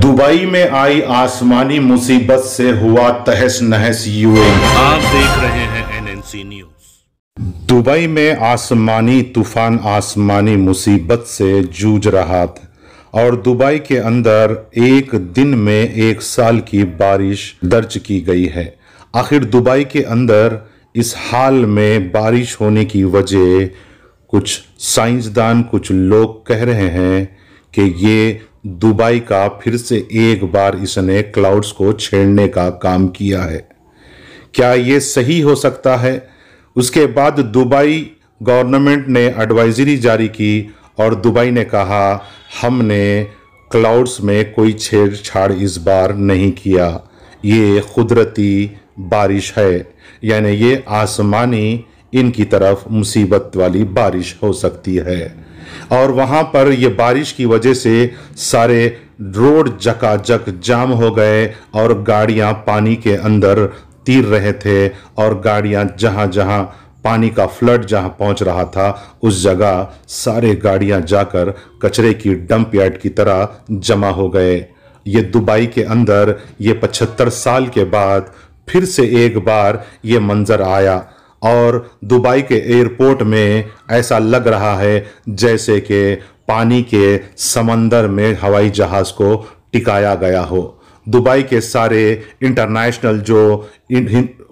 Dubai में आई आसमानी मुसीबत से हुआ तहस नहस यूए। आप देख रहे हैं एनएनसी न्यूज़। दुबई में आसमानी तूफ़ान आसमानी मुसीबत से जूझ रहा था और दुबई के अंदर एक दिन में एक साल की बारिश दर्ज की गई है। आखिर दुबई के अंदर इस हाल में बारिश होने की वजह कुछ साइंसदान कुछ लोग कह रहे हैं कि ये दुबई का फिर से एक बार इसने क्लाउड्स को छेड़ने का काम किया है। क्या ये सही हो सकता है? उसके बाद दुबई गवर्नमेंट ने एडवाइजरी जारी की और दुबई ने कहा, हमने क्लाउड्स में कोई छेड़छाड़ इस बार नहीं किया। ये कुदरती बारिश है। यानी ये आसमानी इनकी तरफ़ मुसीबत वाली बारिश हो सकती है। और वहाँ पर ये बारिश की वजह से सारे रोड जकाजक जाम हो गए और गाड़ियाँ पानी के अंदर तीर रहे थे और गाड़ियाँ जहाँ जहाँ पानी का फ्लड जहाँ पहुँच रहा था, उस जगह सारे गाड़ियाँ जाकर कचरे की डंप यार्ड की तरह जमा हो गए। ये दुबई के अंदर ये पचहत्तर साल के बाद फिर से एक बार ये मंजर आया और दुबई के एयरपोर्ट में ऐसा लग रहा है जैसे कि पानी के समंदर में हवाई जहाज़ को टिकाया गया हो। दुबई के सारे इंटरनेशनल जो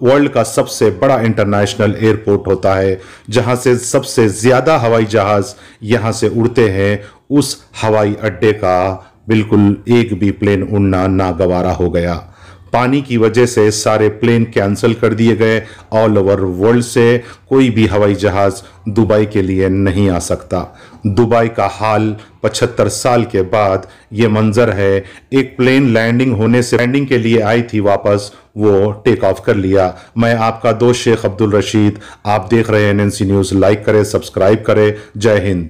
वर्ल्ड का सबसे बड़ा इंटरनेशनल एयरपोर्ट होता है, जहाँ से सबसे ज़्यादा हवाई जहाज़ यहाँ से उड़ते हैं, उस हवाई अड्डे का बिल्कुल एक भी प्लेन उड़ना नागवारा हो गया। पानी की वजह से सारे प्लेन कैंसिल कर दिए गए। ऑल ओवर वर्ल्ड से कोई भी हवाई जहाज़ दुबई के लिए नहीं आ सकता। दुबई का हाल 75 साल के बाद ये मंजर है। एक प्लेन लैंडिंग होने से लैंडिंग के लिए आई थी वापस, वो टेक ऑफ़ कर लिया। मैं आपका दोस्त शेख अब्दुल रशीद, आप देख रहे हैं एनएनसी न्यूज़ लाइक करें सब्सक्राइब करें। जय हिंद।